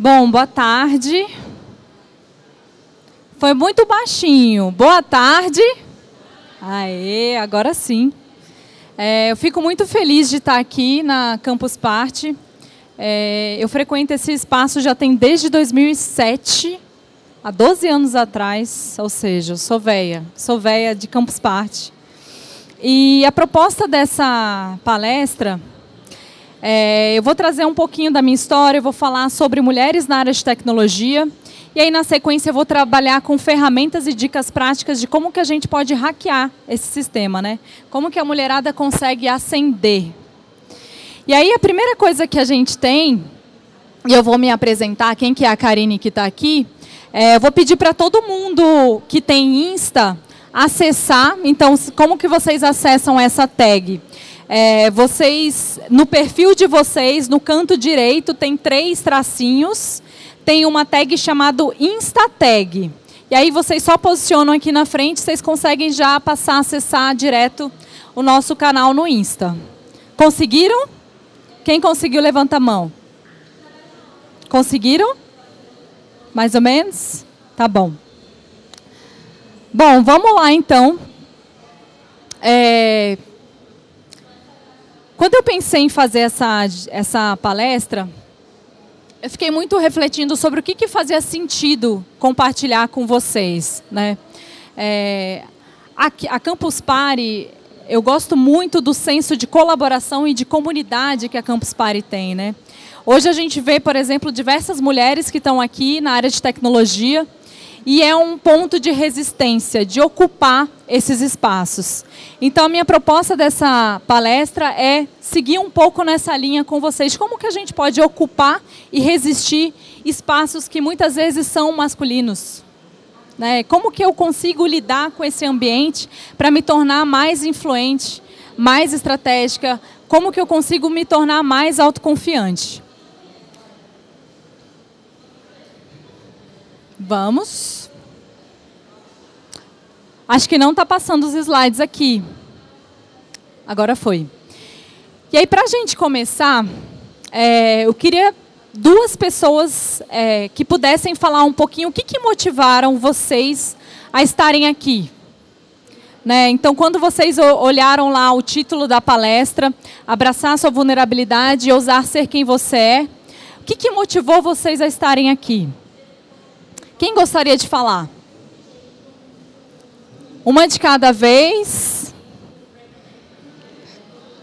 Bom, boa tarde. Foi muito baixinho. Boa tarde. Aê, agora sim. É, eu fico muito feliz de estar aqui na Campus Party. É, eu frequento esse espaço já tem desde 2007, há 12 anos atrás, ou seja, sou véia, sou véia de Campus Party. E a proposta dessa palestra, é, eu vou trazer um pouquinho da minha história, eu vou falar sobre mulheres na área de tecnologia, e aí na sequência eu vou trabalhar com ferramentas e dicas práticas de como que a gente pode hackear esse sistema, né? Como que a mulherada consegue ascender e aí a primeira coisa que a gente tem, e eu vou me apresentar, quem que é a Karine que está aqui, é, eu vou pedir para todo mundo que tem Insta acessar. Então, como que vocês acessam essa tag? É, vocês, no perfil de vocês, no canto direito, tem três tracinhos. Tem uma tag chamada InstaTag. E aí vocês só posicionam aqui na frente, vocês conseguem já passar a acessar direto o nosso canal no Insta. Conseguiram? Quem conseguiu, levanta a mão. Conseguiram? Mais ou menos? Tá bom. Bom, vamos lá então. É... Quando eu pensei em fazer essa, essa palestra, eu fiquei muito refletindo sobre o que, que fazia sentido compartilhar com vocês. Né? É... A, a Campus Party eu gosto muito do senso de colaboração e de comunidade que a Campus Party tem, né? Hoje a gente vê, por exemplo, diversas mulheres que estão aqui na área de tecnologia e é um ponto de resistência, de ocupar esses espaços. Então, a minha proposta dessa palestra é seguir um pouco nessa linha com vocês. Como que a gente pode ocupar e resistir espaços que muitas vezes são masculinos? Né? Como que eu consigo lidar com esse ambiente para me tornar mais influente, mais estratégica? Como que eu consigo me tornar mais autoconfiante? Vamos. Acho que não está passando os slides aqui. Agora foi. E aí, para a gente começar, é, eu queria duas pessoas é, que pudessem falar um pouquinho o que, que motivaram vocês a estarem aqui. Né? Então, quando vocês olharam lá o título da palestra, abraçar sua vulnerabilidade e ousar ser quem você é, o que, que motivou vocês a estarem aqui? Quem gostaria de falar? Uma de cada vez.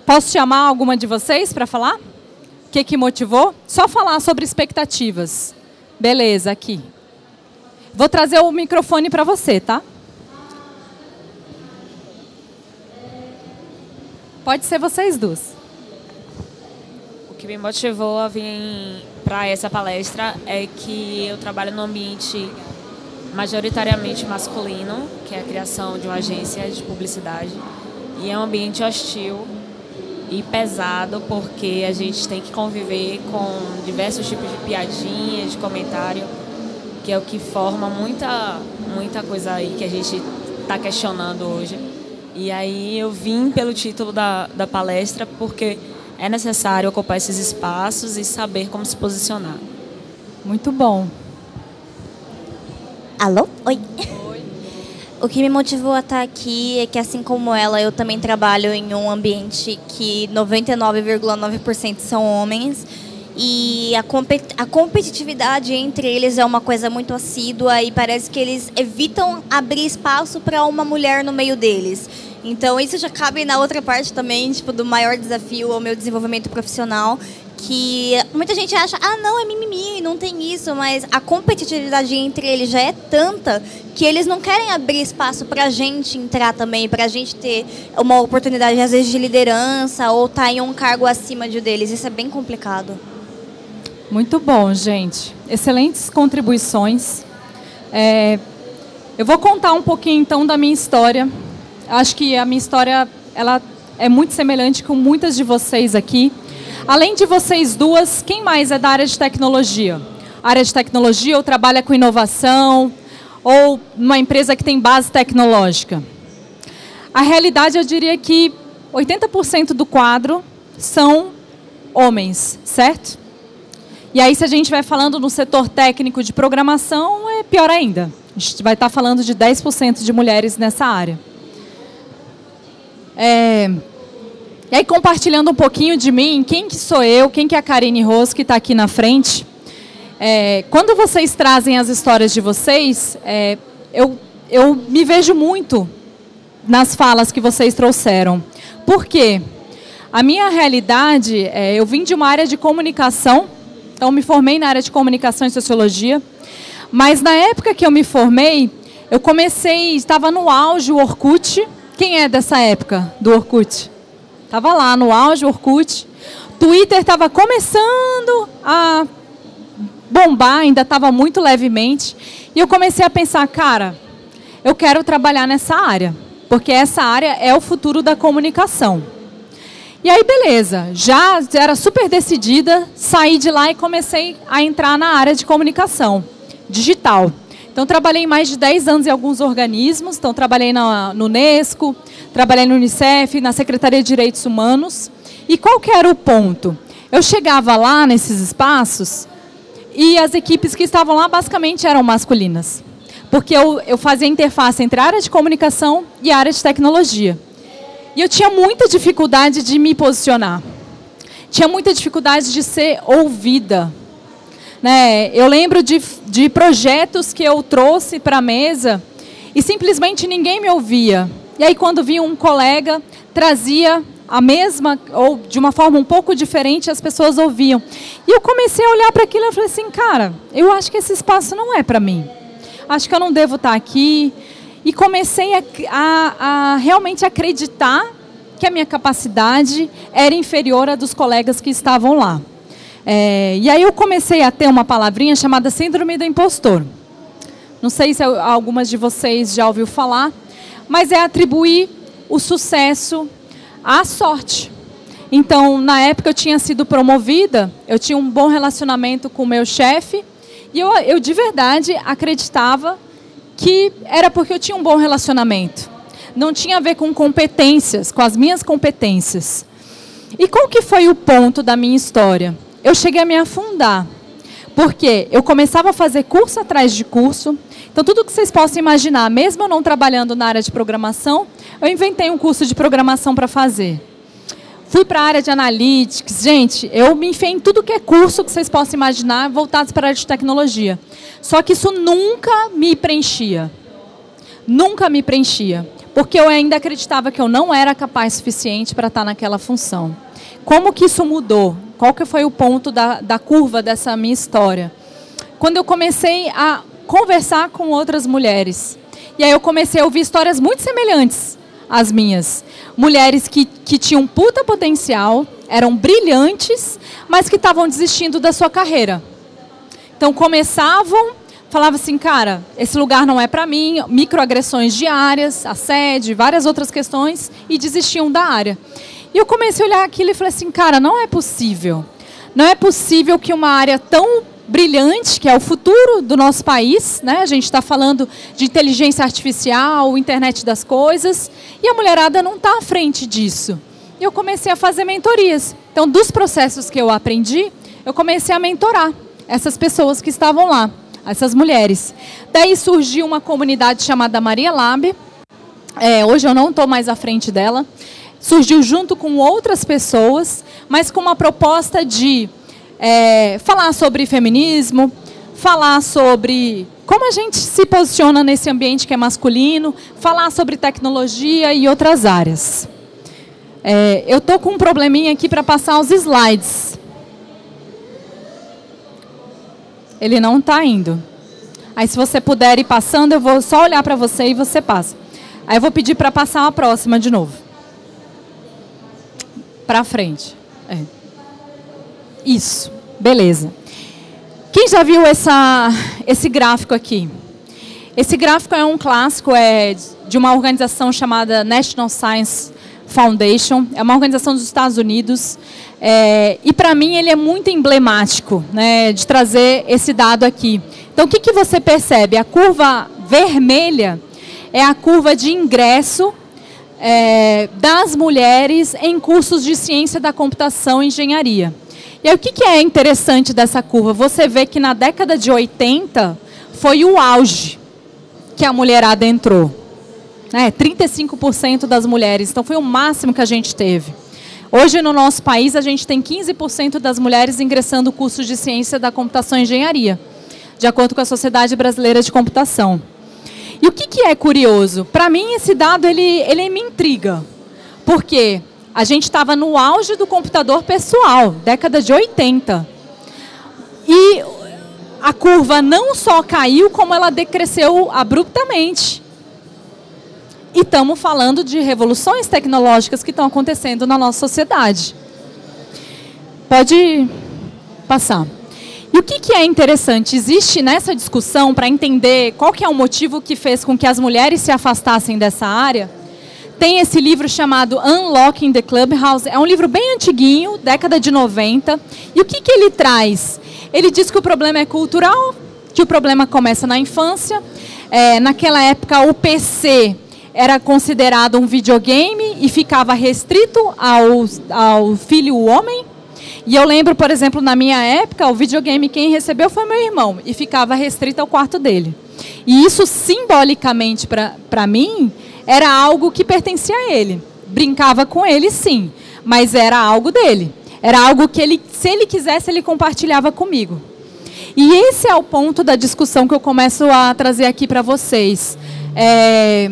Posso chamar alguma de vocês para falar? que, que motivou? Só falar sobre expectativas. Beleza, aqui. Vou trazer o microfone para você, tá? Pode ser vocês duas. O que me motivou a vir para essa palestra é que eu trabalho num ambiente majoritariamente masculino, que é a criação de uma agência de publicidade, e é um ambiente hostil e pesado, porque a gente tem que conviver com diversos tipos de piadinhas, de comentário, que é o que forma muita, muita coisa aí que a gente está questionando hoje. E aí eu vim pelo título da, da palestra porque é necessário ocupar esses espaços e saber como se posicionar. Muito bom. Alô? Oi. O que me motivou a estar aqui é que, assim como ela, eu também trabalho em um ambiente que 99,9% são homens. E a, compet a competitividade entre eles é uma coisa muito assídua e parece que eles evitam abrir espaço para uma mulher no meio deles. Então, isso já cabe na outra parte também, tipo, do maior desafio ao meu desenvolvimento profissional, que muita gente acha, ah, não, é mimimi, não tem isso, mas a competitividade entre eles já é tanta que eles não querem abrir espaço para a gente entrar também, para a gente ter uma oportunidade, às vezes, de liderança ou estar tá em um cargo acima de deles. Isso é bem complicado. Muito bom, gente. Excelentes contribuições. É, eu vou contar um pouquinho, então, da minha história. Acho que a minha história ela é muito semelhante com muitas de vocês aqui. Além de vocês duas, quem mais é da área de tecnologia? área de tecnologia ou trabalha com inovação ou uma empresa que tem base tecnológica? A realidade, eu diria que 80% do quadro são homens, certo? E aí, se a gente vai falando no setor técnico de programação, é pior ainda. A gente vai estar falando de 10% de mulheres nessa área. É, e aí, compartilhando um pouquinho de mim, quem que sou eu, quem que é a Karine Rose, que está aqui na frente. É, quando vocês trazem as histórias de vocês, é, eu, eu me vejo muito nas falas que vocês trouxeram. Por quê? A minha realidade, é, eu vim de uma área de comunicação, então me formei na área de comunicação e sociologia, mas na época que eu me formei, eu comecei, estava no auge o Orkut. Quem é dessa época do Orkut? Estava lá no auge o Orkut. Twitter estava começando a bombar, ainda estava muito levemente. E eu comecei a pensar, cara, eu quero trabalhar nessa área, porque essa área é o futuro da comunicação. E aí, beleza, já era super decidida, saí de lá e comecei a entrar na área de comunicação digital. Então, trabalhei mais de 10 anos em alguns organismos. Então, trabalhei na, no Unesco, trabalhei no Unicef, na Secretaria de Direitos Humanos. E qual que era o ponto? Eu chegava lá nesses espaços e as equipes que estavam lá basicamente eram masculinas. Porque eu, eu fazia interface entre a área de comunicação e a área de tecnologia. E eu tinha muita dificuldade de me posicionar. Tinha muita dificuldade de ser ouvida né? Eu lembro de, de projetos que eu trouxe para a mesa e simplesmente ninguém me ouvia. E aí, quando vinha um colega, trazia a mesma, ou de uma forma um pouco diferente, as pessoas ouviam. E eu comecei a olhar para aquilo e falei assim, cara, eu acho que esse espaço não é para mim. Acho que eu não devo estar aqui. E comecei a, a, a realmente acreditar que a minha capacidade era inferior à dos colegas que estavam lá. É, e aí eu comecei a ter uma palavrinha chamada síndrome do impostor. Não sei se algumas de vocês já ouviu falar, mas é atribuir o sucesso à sorte. Então, na época eu tinha sido promovida, eu tinha um bom relacionamento com o meu chefe, e eu, eu de verdade acreditava que era porque eu tinha um bom relacionamento. Não tinha a ver com competências, com as minhas competências. E qual que foi o ponto da minha história? eu cheguei a me afundar. Porque eu começava a fazer curso atrás de curso. Então, tudo que vocês possam imaginar, mesmo eu não trabalhando na área de programação, eu inventei um curso de programação para fazer. Fui para a área de analytics. Gente, eu me enfiei em tudo que é curso que vocês possam imaginar, voltados para a área de tecnologia. Só que isso nunca me preenchia. Nunca me preenchia. Porque eu ainda acreditava que eu não era capaz suficiente para estar naquela função. Como que isso mudou? Qual que foi o ponto da, da curva dessa minha história? Quando eu comecei a conversar com outras mulheres. E aí eu comecei a ouvir histórias muito semelhantes às minhas. Mulheres que, que tinham puta potencial, eram brilhantes, mas que estavam desistindo da sua carreira. Então começavam, falavam assim, cara, esse lugar não é para mim, microagressões diárias, assédio, várias outras questões, e desistiam da área. E eu comecei a olhar aquilo e falei assim, cara, não é possível. Não é possível que uma área tão brilhante, que é o futuro do nosso país, né? A gente está falando de inteligência artificial, internet das coisas, e a mulherada não está à frente disso. E eu comecei a fazer mentorias. Então, dos processos que eu aprendi, eu comecei a mentorar essas pessoas que estavam lá, essas mulheres. Daí surgiu uma comunidade chamada Maria Lab. É, hoje eu não estou mais à frente dela surgiu junto com outras pessoas, mas com uma proposta de é, falar sobre feminismo, falar sobre como a gente se posiciona nesse ambiente que é masculino, falar sobre tecnologia e outras áreas. É, eu estou com um probleminha aqui para passar os slides. Ele não está indo. Aí, se você puder ir passando, eu vou só olhar para você e você passa. Aí, eu vou pedir para passar a próxima de novo para frente. É. Isso, beleza. Quem já viu essa, esse gráfico aqui? Esse gráfico é um clássico, é de uma organização chamada National Science Foundation, é uma organização dos Estados Unidos, é, e para mim ele é muito emblemático né, de trazer esse dado aqui. Então o que, que você percebe? A curva vermelha é a curva de ingresso é, das mulheres em cursos de ciência da computação e engenharia. E aí, o que, que é interessante dessa curva? Você vê que na década de 80 foi o auge que a mulherada entrou. É, 35% das mulheres. Então, foi o máximo que a gente teve. Hoje, no nosso país, a gente tem 15% das mulheres ingressando cursos de ciência da computação e engenharia, de acordo com a Sociedade Brasileira de Computação. E o que, que é curioso? Para mim, esse dado ele, ele me intriga. Porque a gente estava no auge do computador pessoal, década de 80. E a curva não só caiu, como ela decresceu abruptamente. E estamos falando de revoluções tecnológicas que estão acontecendo na nossa sociedade. Pode passar. E o que, que é interessante? Existe nessa discussão, para entender qual que é o motivo que fez com que as mulheres se afastassem dessa área, tem esse livro chamado Unlocking the Clubhouse. É um livro bem antiguinho, década de 90. E o que, que ele traz? Ele diz que o problema é cultural, que o problema começa na infância. É, naquela época, o PC era considerado um videogame e ficava restrito ao, ao filho homem. E eu lembro, por exemplo, na minha época, o videogame quem recebeu foi meu irmão e ficava restrito ao quarto dele. E isso simbolicamente para mim era algo que pertencia a ele. Brincava com ele, sim, mas era algo dele. Era algo que ele, se ele quisesse, ele compartilhava comigo. E esse é o ponto da discussão que eu começo a trazer aqui para vocês. É,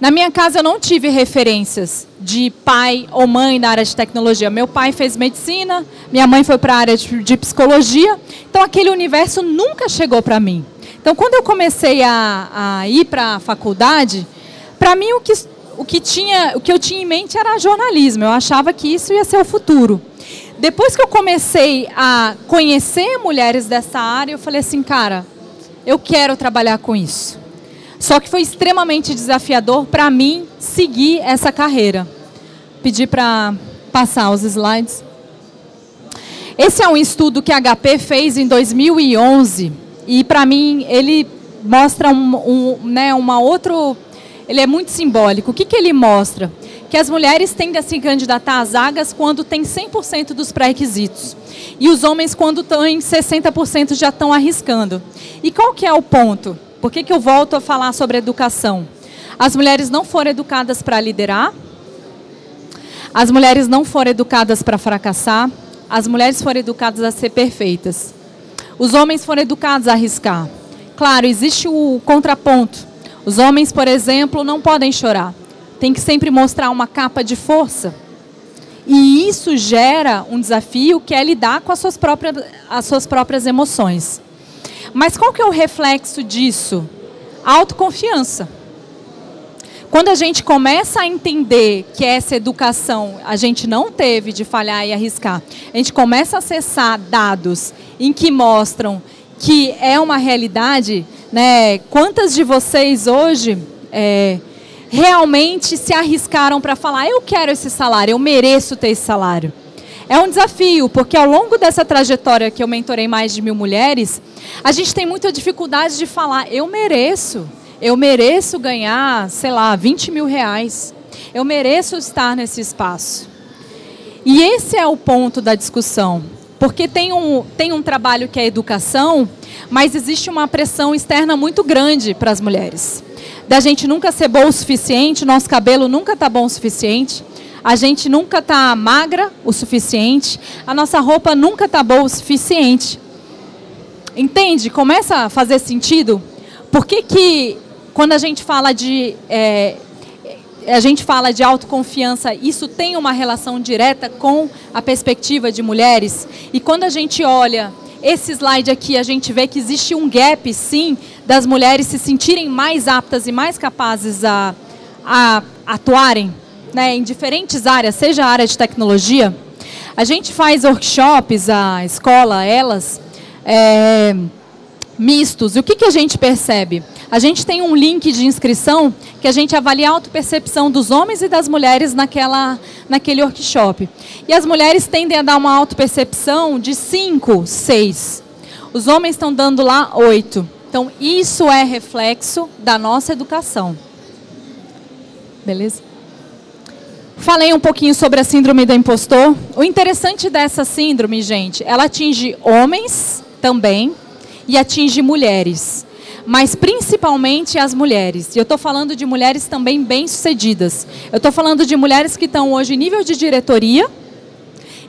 na minha casa eu não tive referências de pai ou mãe na área de tecnologia. Meu pai fez medicina, minha mãe foi para a área de, de, psicologia. Então aquele universo nunca chegou para mim. Então quando eu comecei a, a ir para a faculdade, para mim, o que, o, que tinha, o que eu tinha em mente era jornalismo. Eu achava que isso ia ser o futuro. Depois que eu comecei a conhecer mulheres dessa área, eu falei assim, cara, eu quero trabalhar com isso. Só que foi extremamente desafiador para mim seguir essa carreira. Pedir para passar os slides. Esse é um estudo que a HP fez em 2011 e para mim ele mostra um, um, né, uma outro ele é muito simbólico. O que, que ele mostra? Que as mulheres tendem a se candidatar às vagas quando tem 100% dos pré-requisitos. E os homens, quando em 60%, já estão arriscando. E qual que é o ponto? Por que, que eu volto a falar sobre educação? As mulheres não foram educadas para liderar, as mulheres não foram educadas para fracassar, as mulheres foram educadas a ser perfeitas. Os homens foram educados a arriscar. Claro, existe o contraponto. Os homens, por exemplo, não podem chorar. Tem que sempre mostrar uma capa de força. E isso gera um desafio que é lidar com as suas próprias, as suas próprias emoções. Mas qual que é o reflexo disso? autoconfiança. Quando a gente começa a entender que essa educação a gente não teve de falhar e arriscar, a gente começa a acessar dados em que mostram que é uma realidade, né? Quantas de vocês hoje é, realmente se arriscaram para falar: eu quero esse salário, eu mereço ter esse salário? É um desafio, porque ao longo dessa trajetória que eu mentorei mais de mil mulheres, a gente tem muita dificuldade de falar: eu mereço, eu mereço ganhar, sei lá, 20 mil reais, eu mereço estar nesse espaço. E esse é o ponto da discussão. Porque tem um, tem um trabalho que é educação, mas existe uma pressão externa muito grande para as mulheres. Da gente nunca ser boa o suficiente, nosso cabelo nunca está bom o suficiente, a gente nunca está magra o suficiente, a nossa roupa nunca está boa o suficiente. Entende? Começa a fazer sentido? Por que, que quando a gente fala de é, a gente fala de autoconfiança, isso tem uma relação direta com a perspectiva de mulheres. E quando a gente olha esse slide aqui, a gente vê que existe um gap, sim, das mulheres se sentirem mais aptas e mais capazes a, a atuarem né, em diferentes áreas, seja a área de tecnologia. A gente faz workshops, a escola, elas, é, mistos. E o que, que a gente percebe? A gente tem um link de inscrição que a gente avalia a autopercepção dos homens e das mulheres naquela, naquele workshop. E as mulheres tendem a dar uma autopercepção de 5, 6. Os homens estão dando lá 8. Então, isso é reflexo da nossa educação. Beleza? Falei um pouquinho sobre a síndrome do impostor. O interessante dessa síndrome, gente, ela atinge homens também e atinge mulheres. Mas principalmente as mulheres. E eu estou falando de mulheres também bem-sucedidas. Eu estou falando de mulheres que estão hoje em nível de diretoria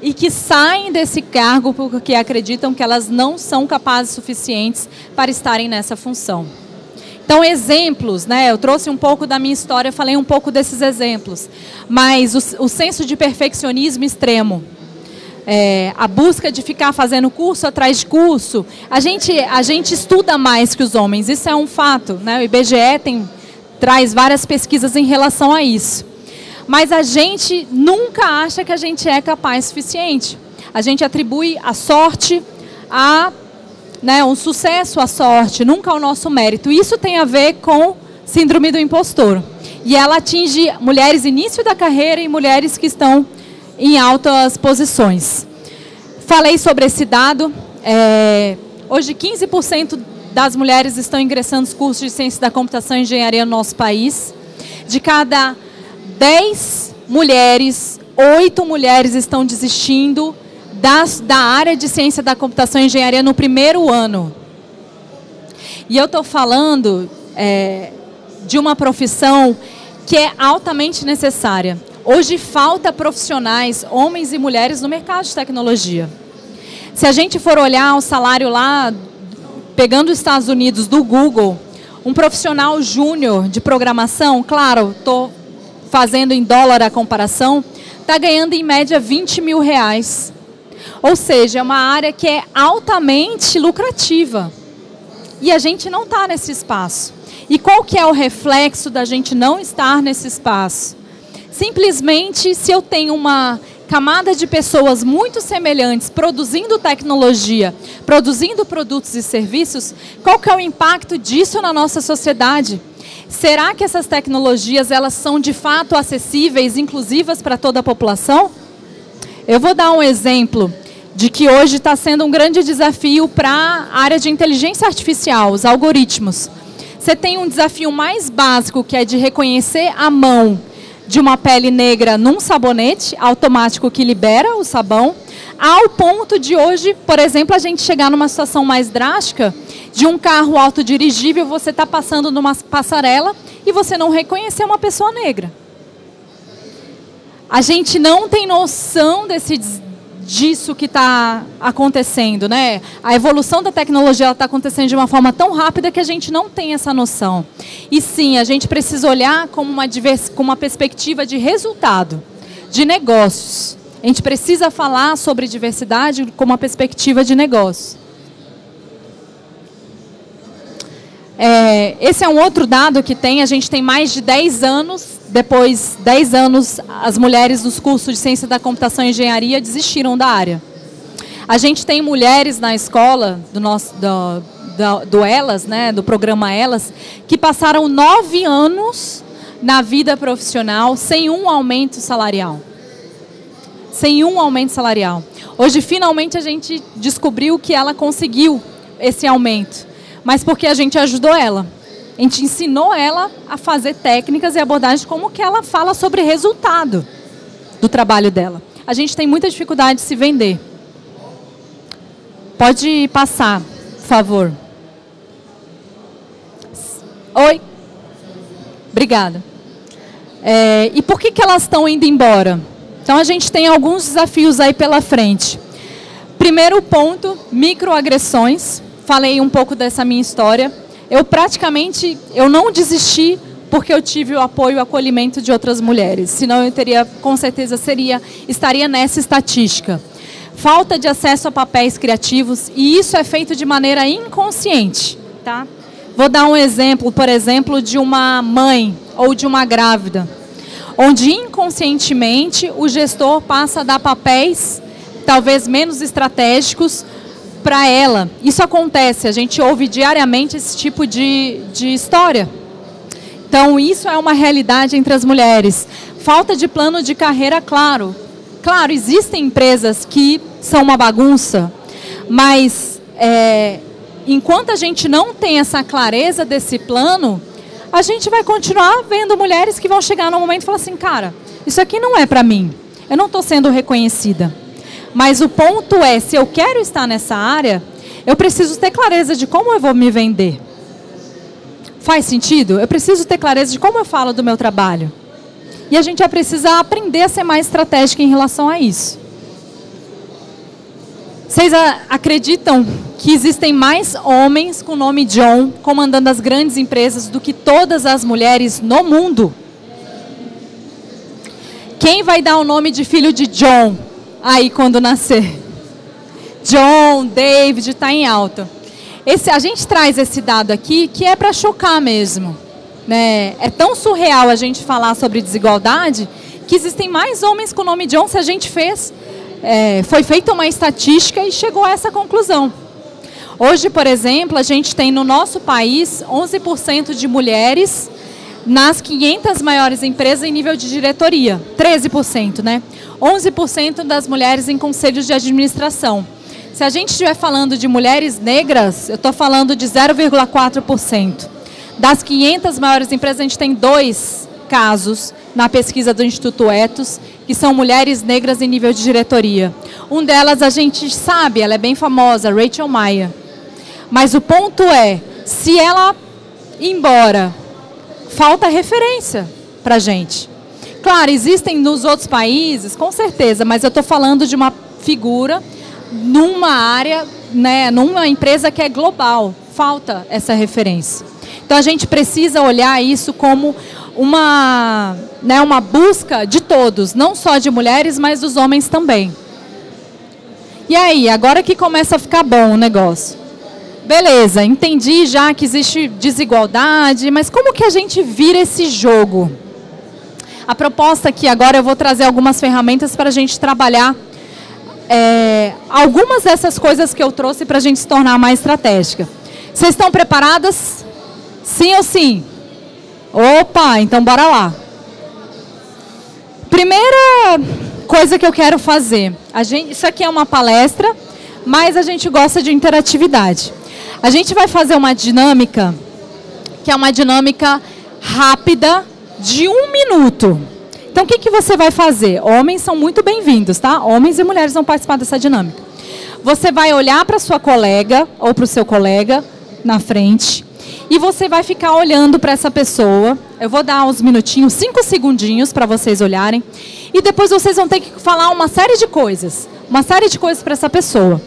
e que saem desse cargo porque acreditam que elas não são capazes suficientes para estarem nessa função. Então, exemplos, né? Eu trouxe um pouco da minha história, falei um pouco desses exemplos. Mas o, o senso de perfeccionismo extremo, é, a busca de ficar fazendo curso atrás de curso. A gente, a gente estuda mais que os homens, isso é um fato. Né? O IBGE tem, traz várias pesquisas em relação a isso. Mas a gente nunca acha que a gente é capaz suficiente. A gente atribui a sorte a né, um sucesso à sorte, nunca ao nosso mérito. Isso tem a ver com síndrome do impostor. E ela atinge mulheres início da carreira e mulheres que estão em altas posições. Falei sobre esse dado. É, hoje, 15% das mulheres estão ingressando nos cursos de ciência da computação e engenharia no nosso país. De cada 10 mulheres, 8 mulheres estão desistindo das, da área de ciência da computação e engenharia no primeiro ano. E eu estou falando é, de uma profissão que é altamente necessária. Hoje falta profissionais, homens e mulheres, no mercado de tecnologia. Se a gente for olhar o salário lá, pegando os Estados Unidos do Google, um profissional júnior de programação, claro, estou fazendo em dólar a comparação, está ganhando em média 20 mil reais. Ou seja, é uma área que é altamente lucrativa. E a gente não está nesse espaço. E qual que é o reflexo da gente não estar nesse espaço? Simplesmente, se eu tenho uma camada de pessoas muito semelhantes produzindo tecnologia, produzindo produtos e serviços, qual que é o impacto disso na nossa sociedade? Será que essas tecnologias elas são de fato acessíveis, inclusivas para toda a população? Eu vou dar um exemplo de que hoje está sendo um grande desafio para a área de inteligência artificial, os algoritmos. Você tem um desafio mais básico, que é de reconhecer a mão de uma pele negra num sabonete automático que libera o sabão, ao ponto de hoje, por exemplo, a gente chegar numa situação mais drástica de um carro autodirigível, você está passando numa passarela e você não reconhecer uma pessoa negra. A gente não tem noção desse disso que está acontecendo, né? A evolução da tecnologia está acontecendo de uma forma tão rápida que a gente não tem essa noção. E sim, a gente precisa olhar como uma, divers... uma perspectiva de resultado, de negócios. A gente precisa falar sobre diversidade como uma perspectiva de negócio. É, esse é um outro dado que tem, a gente tem mais de 10 anos depois 10 anos, as mulheres dos cursos de ciência da computação e engenharia desistiram da área. A gente tem mulheres na escola do nosso do, do, do Elas, né, do programa Elas, que passaram nove anos na vida profissional sem um aumento salarial. Sem um aumento salarial. Hoje, finalmente, a gente descobriu que ela conseguiu esse aumento, mas porque a gente ajudou ela. A gente ensinou ela a fazer técnicas e abordagens como que ela fala sobre resultado do trabalho dela. A gente tem muita dificuldade de se vender. Pode passar, por favor. Oi. Obrigada. É, e por que, que elas estão indo embora? Então a gente tem alguns desafios aí pela frente. Primeiro ponto, microagressões. Falei um pouco dessa minha história eu praticamente eu não desisti porque eu tive o apoio e o acolhimento de outras mulheres. Senão eu teria, com certeza, seria estaria nessa estatística. Falta de acesso a papéis criativos e isso é feito de maneira inconsciente, tá? Vou dar um exemplo, por exemplo, de uma mãe ou de uma grávida, onde inconscientemente o gestor passa a dar papéis talvez menos estratégicos para ela. Isso acontece, a gente ouve diariamente esse tipo de, de história. Então, isso é uma realidade entre as mulheres. Falta de plano de carreira, claro. Claro, existem empresas que são uma bagunça, mas é, enquanto a gente não tem essa clareza desse plano, a gente vai continuar vendo mulheres que vão chegar no momento e falar assim, cara, Isso aqui não é para mim. Eu não estou sendo reconhecida. Mas o ponto é, se eu quero estar nessa área, eu preciso ter clareza de como eu vou me vender. Faz sentido? Eu preciso ter clareza de como eu falo do meu trabalho. E a gente vai precisar aprender a ser mais estratégica em relação a isso. Vocês acreditam que existem mais homens com o nome John comandando as grandes empresas do que todas as mulheres no mundo? Quem vai dar o nome de filho de John aí quando nascer? John, David, está em alta. Esse, a gente traz esse dado aqui que é para chocar mesmo. Né? É tão surreal a gente falar sobre desigualdade que existem mais homens com o nome John se a gente fez é, foi feita uma estatística e chegou a essa conclusão. Hoje, por exemplo, a gente tem no nosso país 11% de mulheres nas 500 maiores empresas em nível de diretoria. 13%, né? 11% das mulheres em conselhos de administração. Se a gente estiver falando de mulheres negras, eu estou falando de 0,4%. Das 500 maiores empresas, a gente tem dois casos na pesquisa do Instituto Etos que são mulheres negras em nível de diretoria. Um delas a gente sabe, ela é bem famosa, Rachel Maia. Mas o ponto é, se ela ir embora, falta referência para gente. Claro, existem nos outros países, com certeza, mas eu estou falando de uma figura numa área, né, numa empresa que é global. Falta essa referência. Então a gente precisa olhar isso como uma, né, uma busca de todos, não só de mulheres, mas dos homens também. E aí, agora que começa a ficar bom o negócio. Beleza, entendi já que existe desigualdade, mas como que a gente vira esse jogo? A proposta aqui agora eu vou trazer algumas ferramentas para a gente trabalhar é, algumas dessas coisas que eu trouxe para a gente se tornar mais estratégica. Vocês estão preparadas? Sim ou sim? Opa, então bora lá. Primeira coisa que eu quero fazer. Gente, isso aqui é uma palestra, mas a gente gosta de interatividade. A gente vai fazer uma dinâmica, que é uma dinâmica rápida de um minuto. Então, o que, que você vai fazer? Homens são muito bem-vindos, tá? Homens e mulheres vão participar dessa dinâmica. Você vai olhar para sua colega ou para o seu colega na frente e você vai ficar olhando para essa pessoa. Eu vou dar uns minutinhos, cinco segundinhos para vocês olharem. E depois vocês vão ter que falar uma série de coisas. Uma série de coisas para essa pessoa.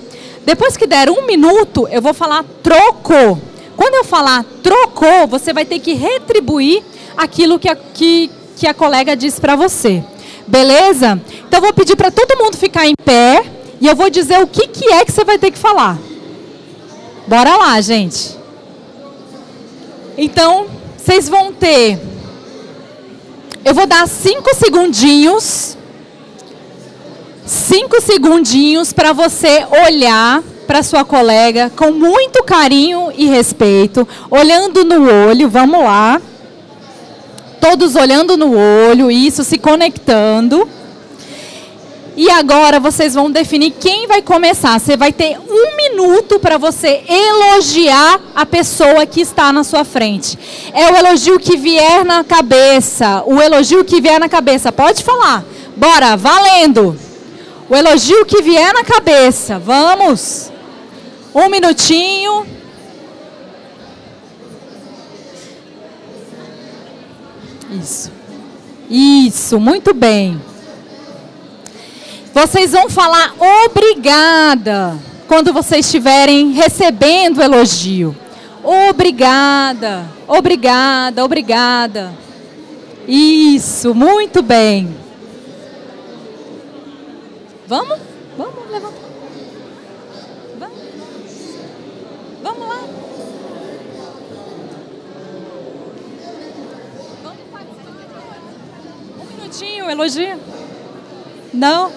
Depois que der um minuto, eu vou falar trocou. Quando eu falar trocou, você vai ter que retribuir aquilo que a, que, que a colega disse para você. Beleza? Então eu vou pedir para todo mundo ficar em pé e eu vou dizer o que, que é que você vai ter que falar. Bora lá, gente. Então, vocês vão ter. Eu vou dar cinco segundinhos. Cinco segundinhos para você olhar para sua colega com muito carinho e respeito, olhando no olho. Vamos lá. Todos olhando no olho, isso, se conectando. E agora vocês vão definir quem vai começar. Você vai ter um minuto para você elogiar a pessoa que está na sua frente. É o elogio que vier na cabeça. O elogio que vier na cabeça. Pode falar. Bora, valendo. O elogio que vier na cabeça. Vamos. Um minutinho. Isso. Isso, muito bem. Vocês vão falar obrigada quando vocês estiverem recebendo elogio. Obrigada, obrigada, obrigada. Isso, muito bem. Vamos? Vamos, levanta. Vamos. Vamos lá. Um minutinho, elogio. Não?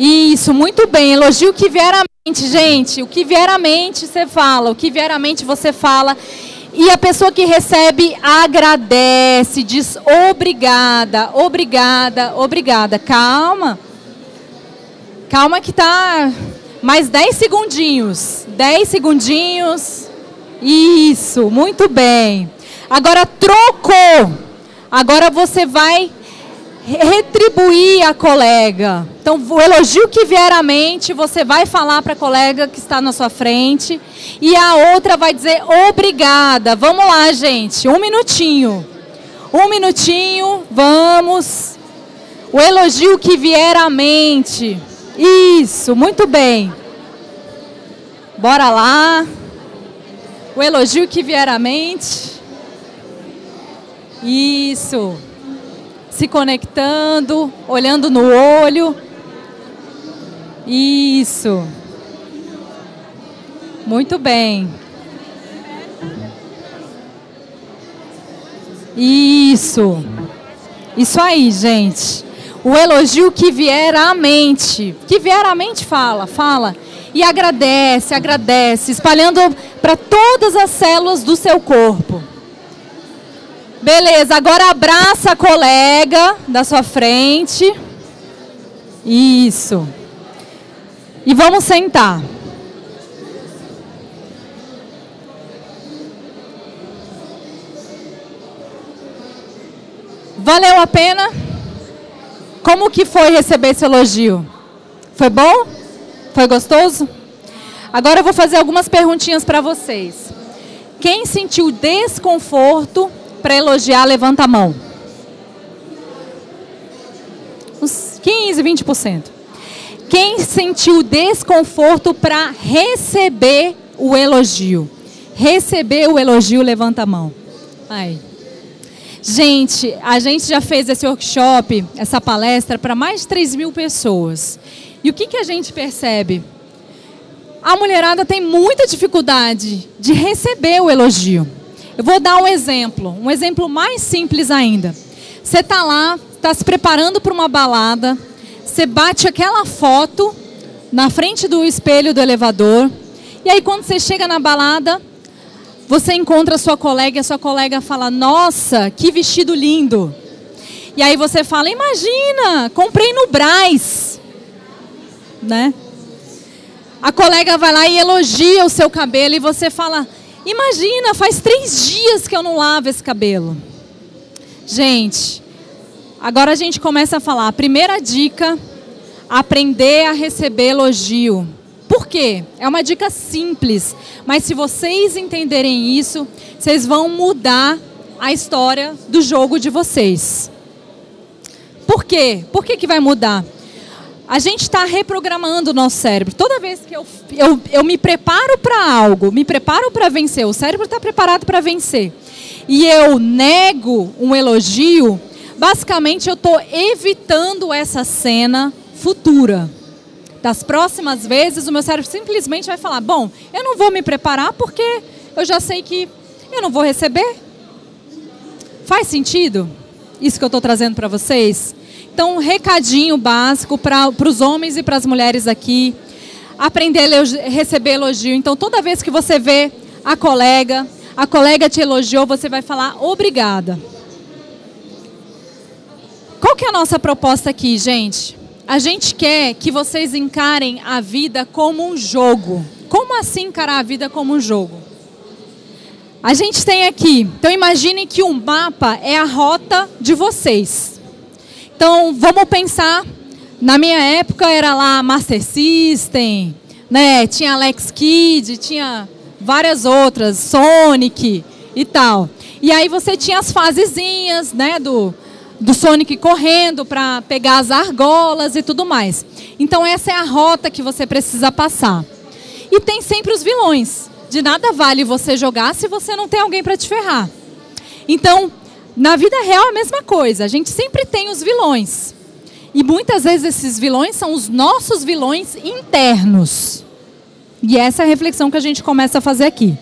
Isso, muito bem. Elogio o que vier à mente, gente. O que vier à mente você fala, o que vier à mente você fala. E a pessoa que recebe agradece, diz obrigada, obrigada, obrigada. Calma. Calma que tá. Mais 10 segundinhos. 10 segundinhos. Isso, muito bem. Agora trocou. Agora você vai retribuir a colega. Então, o elogio que vier à mente, você vai falar para a colega que está na sua frente. E a outra vai dizer obrigada. Vamos lá, gente. Um minutinho. Um minutinho. Vamos. O elogio que vier à mente. Isso, muito bem. Bora lá. O elogio que vier à mente. Isso. Se conectando, olhando no olho. Isso. Muito bem. Isso. Isso aí, gente. O elogio que vier à mente. Que vier à mente, fala, fala. E agradece, agradece, espalhando para todas as células do seu corpo. Beleza, agora abraça a colega da sua frente. Isso. E vamos sentar. Valeu a pena? Como que foi receber esse elogio? Foi bom? Foi gostoso? Agora eu vou fazer algumas perguntinhas para vocês. Quem sentiu desconforto para elogiar, levanta a mão. Uns 15, 20%. Quem sentiu desconforto para receber o elogio? Receber o elogio, levanta a mão. Aí. Gente, a gente já fez esse workshop, essa palestra para mais de 3 mil pessoas. E o que, que a gente percebe? A mulherada tem muita dificuldade de receber o elogio. Eu vou dar um exemplo, um exemplo mais simples ainda. Você está lá, está se preparando para uma balada, você bate aquela foto na frente do espelho do elevador, e aí quando você chega na balada, você encontra a sua colega e a sua colega fala: Nossa, que vestido lindo. E aí você fala: Imagina, comprei no Braz. Né? A colega vai lá e elogia o seu cabelo e você fala: Imagina, faz três dias que eu não lavo esse cabelo. Gente, agora a gente começa a falar. A primeira dica: aprender a receber elogio. Por quê? É uma dica simples, mas se vocês entenderem isso, vocês vão mudar a história do jogo de vocês. Por quê? Por que, que vai mudar? A gente está reprogramando o nosso cérebro. Toda vez que eu, eu, eu me preparo para algo, me preparo para vencer, o cérebro está preparado para vencer, e eu nego um elogio, basicamente eu estou evitando essa cena futura das próximas vezes, o meu cérebro simplesmente vai falar: bom, eu não vou me preparar porque eu já sei que eu não vou receber. Faz sentido isso que eu estou trazendo para vocês? Então, um recadinho básico para os homens e para as mulheres aqui. Aprender a receber elogio. Então, toda vez que você vê a colega, a colega te elogiou, você vai falar obrigada. Qual que é a nossa proposta aqui, gente? A gente quer que vocês encarem a vida como um jogo. Como assim encarar a vida como um jogo? A gente tem aqui, então imagine que um mapa é a rota de vocês. Então vamos pensar, na minha época era lá Master System, né? Tinha Alex Kidd, tinha várias outras, Sonic e tal. E aí você tinha as fasezinhas, né, do do Sonic correndo para pegar as argolas e tudo mais. Então essa é a rota que você precisa passar. E tem sempre os vilões. De nada vale você jogar se você não tem alguém para te ferrar. Então, na vida real é a mesma coisa. A gente sempre tem os vilões. E muitas vezes esses vilões são os nossos vilões internos. E essa é a reflexão que a gente começa a fazer aqui.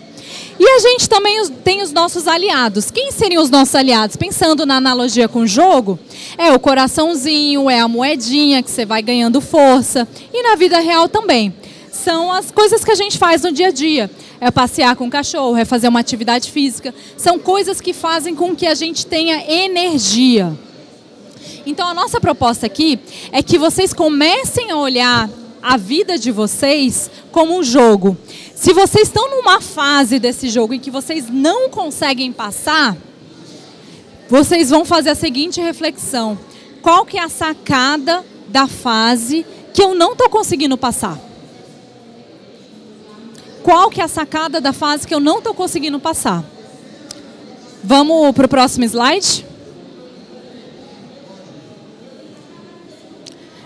E a gente também tem os nossos aliados. Quem seriam os nossos aliados? Pensando na analogia com o jogo, é o coraçãozinho, é a moedinha que você vai ganhando força. E na vida real também. São as coisas que a gente faz no dia a dia. É passear com o cachorro, é fazer uma atividade física. São coisas que fazem com que a gente tenha energia. Então a nossa proposta aqui é que vocês comecem a olhar a vida de vocês como um jogo. Se vocês estão numa fase desse jogo em que vocês não conseguem passar, vocês vão fazer a seguinte reflexão: qual que é a sacada da fase que eu não estou conseguindo passar? Qual que é a sacada da fase que eu não estou conseguindo passar? Vamos para o próximo slide?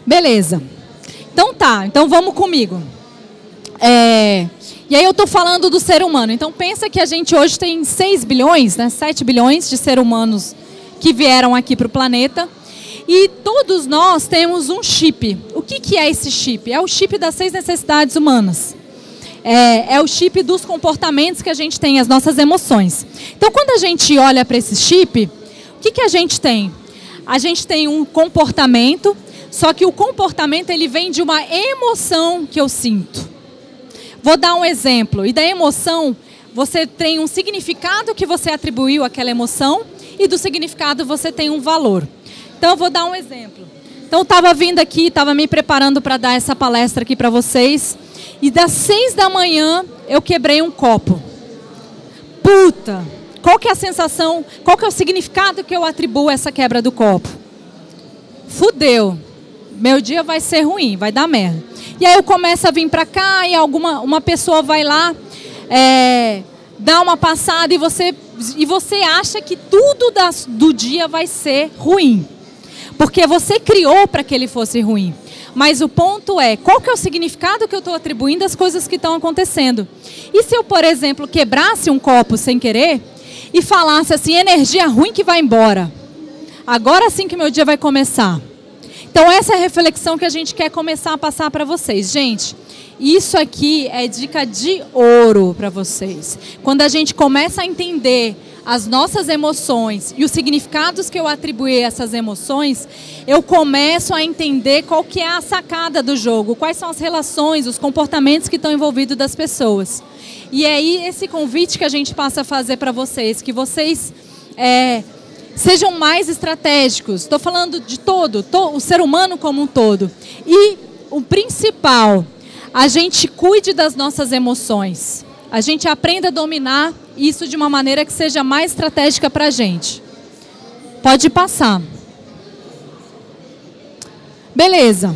Beleza. Então tá, então vamos comigo. É, e aí eu estou falando do ser humano. Então pensa que a gente hoje tem 6 bilhões, né, 7 bilhões de seres humanos que vieram aqui para o planeta. E todos nós temos um chip. O que, que é esse chip? É o chip das seis necessidades humanas. É, é, o chip dos comportamentos que a gente tem, as nossas emoções. Então, quando a gente olha para esse chip, o que, que a gente tem? A gente tem um comportamento, só que o comportamento ele vem de uma emoção que eu sinto. Vou dar um exemplo. E da emoção, você tem um significado que você atribuiu àquela emoção e do significado você tem um valor. Então eu vou dar um exemplo. Então estava vindo aqui, estava me preparando para dar essa palestra aqui para vocês. E das seis da manhã eu quebrei um copo. Puta! Qual que é a sensação? Qual que é o significado que eu atribuo a essa quebra do copo? Fudeu. Meu dia vai ser ruim, vai dar merda. E aí eu começo a vir para cá e alguma uma pessoa vai lá, é, dá uma passada e você e você acha que tudo das, do dia vai ser ruim. Porque você criou para que ele fosse ruim. Mas o ponto é, qual que é o significado que eu estou atribuindo às coisas que estão acontecendo? E se eu, por exemplo, quebrasse um copo sem querer e falasse assim, energia ruim que vai embora. Agora sim que meu dia vai começar. Então essa é a reflexão que a gente quer começar a passar para vocês. Gente, isso aqui é dica de ouro para vocês. Quando a gente começa a entender as nossas emoções e os significados que eu atribuí a essas emoções, eu começo a entender qual que é a sacada do jogo, quais são as relações, os comportamentos que estão envolvidos das pessoas. E é aí esse convite que a gente passa a fazer para vocês, que vocês é, sejam mais estratégicos. Estou falando de todo, to, o ser humano como um todo. E o principal a gente cuide das nossas emoções. A gente aprenda a dominar isso de uma maneira que seja mais estratégica para a gente. Pode passar. Beleza.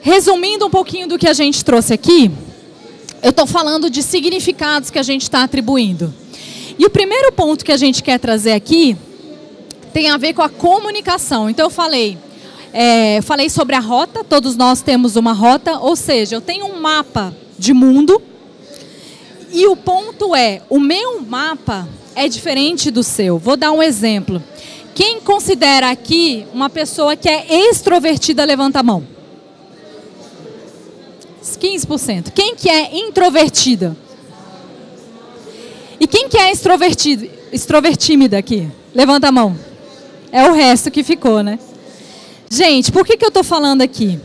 Resumindo um pouquinho do que a gente trouxe aqui, eu estou falando de significados que a gente está atribuindo. E o primeiro ponto que a gente quer trazer aqui tem a ver com a comunicação. Então eu falei é, falei sobre a rota, todos nós temos uma rota, ou seja, eu tenho um mapa de mundo. E o ponto é, o meu mapa é diferente do seu. Vou dar um exemplo. Quem considera aqui uma pessoa que é extrovertida, levanta a mão. 15%. Quem que é introvertida? E quem que é extrovertido, extrovertímida aqui? Levanta a mão. É o resto que ficou, né? Gente, por que, que eu estou falando aqui?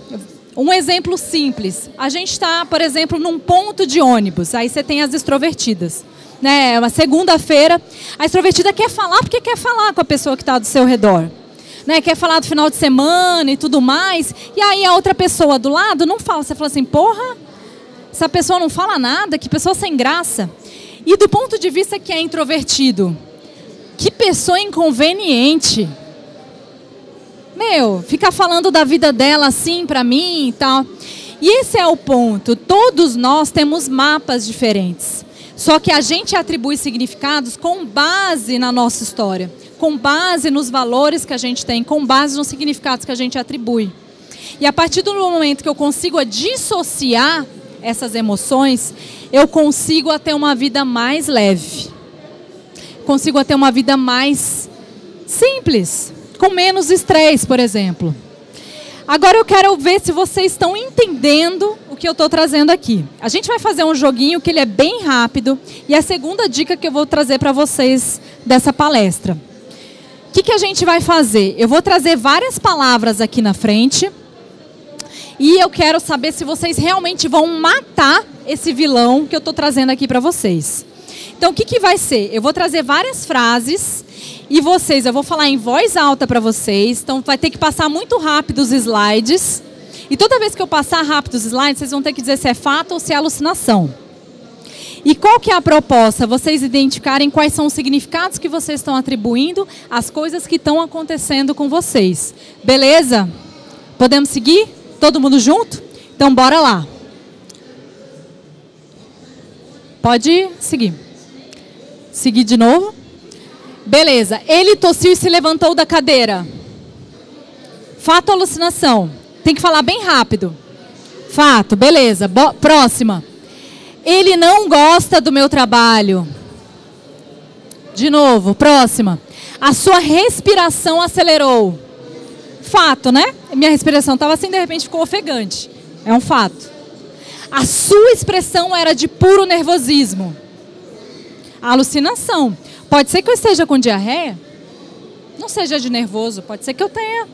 Um exemplo simples. A gente está, por exemplo, num ponto de ônibus. Aí você tem as extrovertidas. Né? É uma segunda-feira. A extrovertida quer falar porque quer falar com a pessoa que está do seu redor. Né? Quer falar do final de semana e tudo mais. E aí a outra pessoa do lado não fala. Você fala assim, porra, essa pessoa não fala nada, que pessoa sem graça. E do ponto de vista que é introvertido, que pessoa inconveniente meu, ficar falando da vida dela assim para mim e tal. E esse é o ponto. Todos nós temos mapas diferentes. Só que a gente atribui significados com base na nossa história, com base nos valores que a gente tem, com base nos significados que a gente atribui. E a partir do momento que eu consigo dissociar essas emoções, eu consigo ter uma vida mais leve. Consigo ter uma vida mais simples com menos estresse, por exemplo. Agora eu quero ver se vocês estão entendendo o que eu estou trazendo aqui. A gente vai fazer um joguinho que ele é bem rápido e a segunda dica que eu vou trazer para vocês dessa palestra. O que, que a gente vai fazer? Eu vou trazer várias palavras aqui na frente e eu quero saber se vocês realmente vão matar esse vilão que eu estou trazendo aqui para vocês. Então, o que, que vai ser? Eu vou trazer várias frases e vocês, eu vou falar em voz alta para vocês, então vai ter que passar muito rápido os slides. E toda vez que eu passar rápido os slides, vocês vão ter que dizer se é fato ou se é alucinação. E qual que é a proposta? Vocês identificarem quais são os significados que vocês estão atribuindo às coisas que estão acontecendo com vocês. Beleza? Podemos seguir? Todo mundo junto? Então bora lá. Pode seguir. Seguir de novo. Beleza. Ele tossiu e se levantou da cadeira. Fato ou alucinação? Tem que falar bem rápido. Fato, beleza. Bo próxima. Ele não gosta do meu trabalho. De novo, próxima. A sua respiração acelerou. Fato, né? Minha respiração estava assim, de repente ficou ofegante. É um fato. A sua expressão era de puro nervosismo. Alucinação. Pode ser que eu esteja com diarreia. Não seja de nervoso. Pode ser que eu tenha.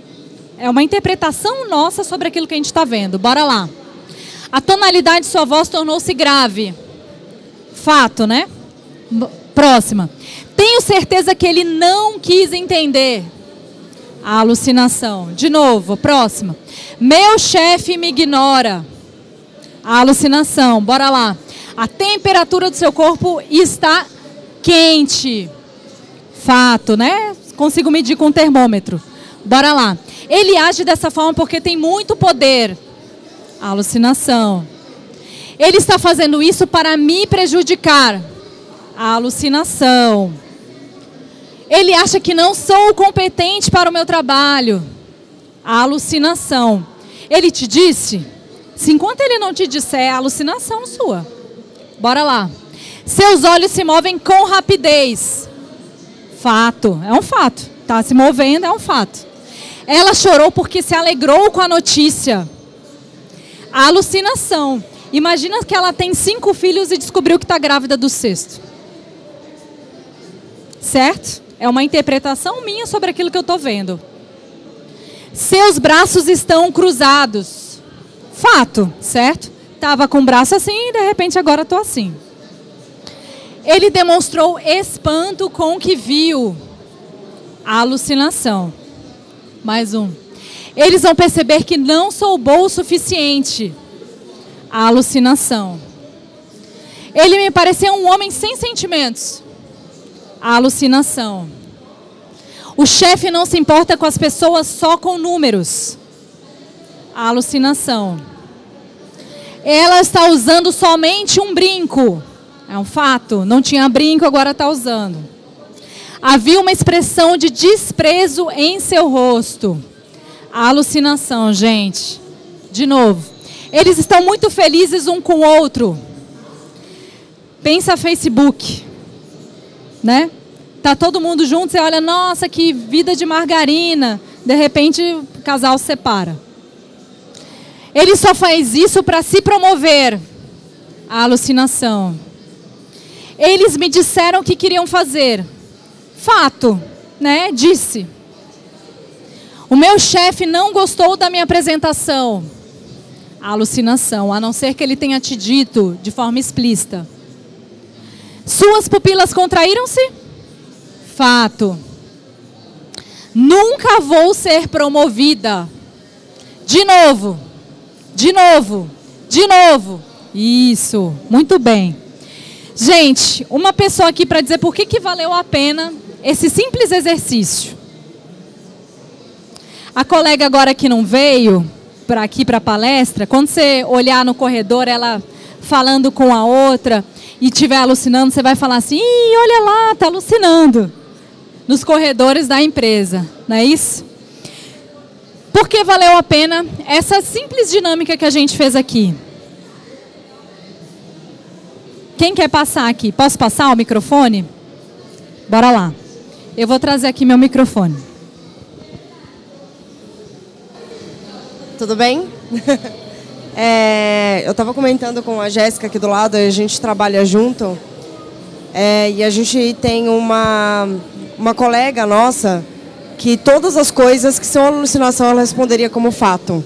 É uma interpretação nossa sobre aquilo que a gente está vendo. Bora lá. A tonalidade de sua voz tornou-se grave. Fato, né? Próxima. Tenho certeza que ele não quis entender. A alucinação. De novo, próxima. Meu chefe me ignora. A alucinação. Bora lá. A temperatura do seu corpo está quente. Fato, né? Consigo medir com um termômetro. Bora lá. Ele age dessa forma porque tem muito poder. Alucinação. Ele está fazendo isso para me prejudicar. Alucinação. Ele acha que não sou competente para o meu trabalho. Alucinação. Ele te disse? Se enquanto ele não te disser, é alucinação sua. Bora lá. Seus olhos se movem com rapidez. Fato. É um fato. Está se movendo, é um fato. Ela chorou porque se alegrou com a notícia. A alucinação. Imagina que ela tem cinco filhos e descobriu que está grávida do sexto. Certo? É uma interpretação minha sobre aquilo que eu estou vendo. Seus braços estão cruzados. Fato, certo? Estava com o braço assim e de repente agora estou assim. Ele demonstrou espanto com o que viu. Alucinação. Mais um. Eles vão perceber que não sou bom o suficiente. Alucinação. Ele me parecia um homem sem sentimentos. Alucinação. O chefe não se importa com as pessoas só com números. Alucinação. Ela está usando somente um brinco. É um fato. Não tinha brinco, agora está usando. Havia uma expressão de desprezo em seu rosto. Alucinação, gente. De novo. Eles estão muito felizes um com o outro. Pensa Facebook. Né? Tá todo mundo junto, você olha, nossa, que vida de margarina. De repente, o casal se separa. Ele só faz isso para se promover. A alucinação. Eles me disseram que queriam fazer. Fato, né? Disse. O meu chefe não gostou da minha apresentação. Alucinação, a não ser que ele tenha te dito de forma explícita. Suas pupilas contraíram-se? Fato. Nunca vou ser promovida. De novo. De novo. De novo. Isso. Muito bem. Gente, uma pessoa aqui para dizer por que, que valeu a pena esse simples exercício. A colega agora que não veio para aqui para a palestra, quando você olhar no corredor ela falando com a outra e estiver alucinando, você vai falar assim: Ih, olha lá, está alucinando. Nos corredores da empresa, não é isso? Por que valeu a pena essa simples dinâmica que a gente fez aqui? Quem quer passar aqui? Posso passar o microfone? Bora lá. Eu vou trazer aqui meu microfone. Tudo bem? é, eu estava comentando com a Jéssica aqui do lado, a gente trabalha junto. É, e a gente tem uma, uma colega nossa que todas as coisas que são alucinação ela responderia como fato.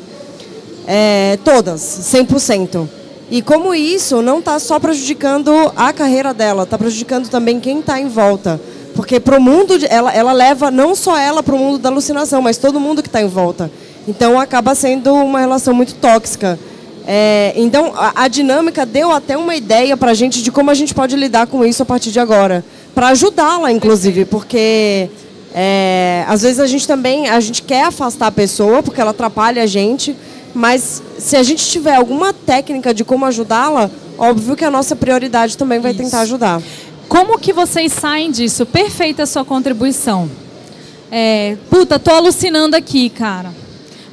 É, todas, 100%. E como isso não está só prejudicando a carreira dela, está prejudicando também quem está em volta. Porque para o mundo, ela, ela leva não só ela para o mundo da alucinação, mas todo mundo que está em volta. Então acaba sendo uma relação muito tóxica. É, então a, a, dinâmica deu até uma ideia para a gente de como a gente pode lidar com isso a partir de agora, para ajudá-la, inclusive, porque é, às vezes a gente também a gente quer afastar a pessoa porque ela atrapalha a gente, mas se a gente tiver alguma técnica de como ajudá-la, óbvio que a nossa prioridade também vai isso. tentar ajudar. Como que vocês saem disso? Perfeita a sua contribuição. É, puta, tô alucinando aqui, cara.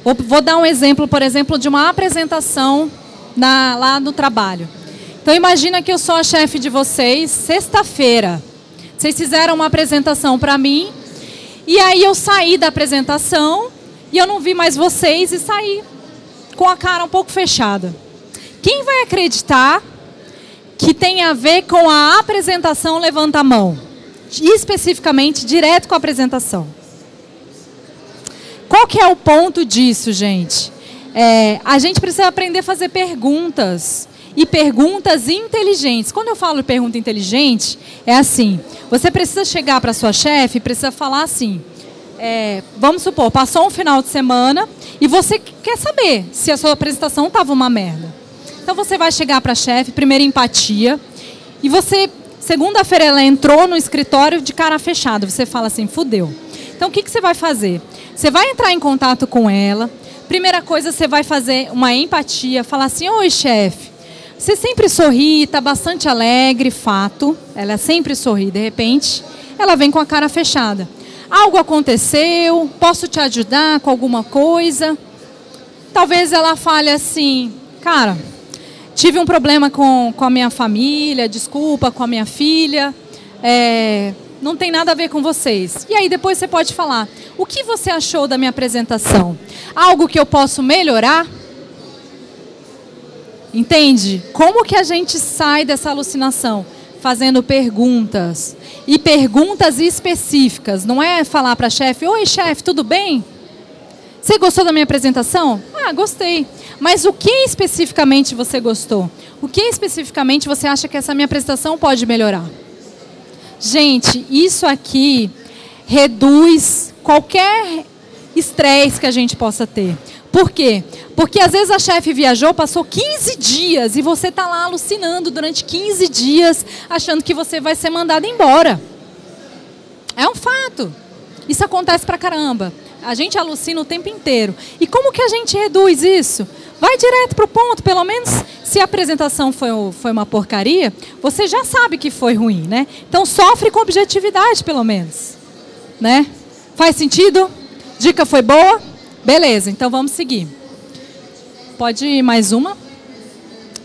Vou, vou, dar um exemplo, por exemplo, de uma apresentação na, lá no trabalho. Então imagina que eu sou a chefe de vocês, sexta-feira. Vocês fizeram uma apresentação para mim, e aí eu saí da apresentação e eu não vi mais vocês e saí com a cara um pouco fechada. Quem vai acreditar que tem a ver com a apresentação, levanta a mão. Especificamente, direto com a apresentação. Qual que é o ponto disso, gente? É, a gente precisa aprender a fazer perguntas. E perguntas inteligentes. Quando eu falo pergunta inteligente, é assim: você precisa chegar para sua chefe e precisa falar assim. É, vamos supor, passou um final de semana e você quer saber se a sua apresentação estava uma merda. Então você vai chegar para a chefe, primeiro empatia, e você, segunda-feira ela entrou no escritório de cara fechada, você fala assim, fudeu. Então o que, que você vai fazer? Você vai entrar em contato com ela, primeira coisa você vai fazer uma empatia, falar assim, oi chefe, você sempre sorri, está bastante alegre, fato, ela sempre sorri, de repente ela vem com a cara fechada. Algo aconteceu, posso te ajudar com alguma coisa? Talvez ela fale assim, cara, tive um problema com, com a minha família, desculpa, com a minha filha. É, não tem nada a ver com vocês. E aí depois você pode falar: o que você achou da minha apresentação? Algo que eu posso melhorar? Entende? Como que a gente sai dessa alucinação? Fazendo perguntas. E perguntas específicas. Não é falar para chefe: Oi, chefe, tudo bem? Você gostou da minha apresentação? Ah, gostei. Mas o que especificamente você gostou? O que especificamente você acha que essa minha apresentação pode melhorar? Gente, isso aqui reduz qualquer estresse que a gente possa ter. Por quê? Porque às vezes a chefe viajou, passou 15 dias e você está lá alucinando durante 15 dias, achando que você vai ser mandado embora. É um fato. Isso acontece pra caramba. A gente alucina o tempo inteiro. E como que a gente reduz isso? Vai direto para o ponto, pelo menos se a apresentação foi, foi uma porcaria, você já sabe que foi ruim, né? Então sofre com objetividade, pelo menos. Né? Faz sentido? Dica foi boa? Beleza, então vamos seguir. Pode ir mais uma?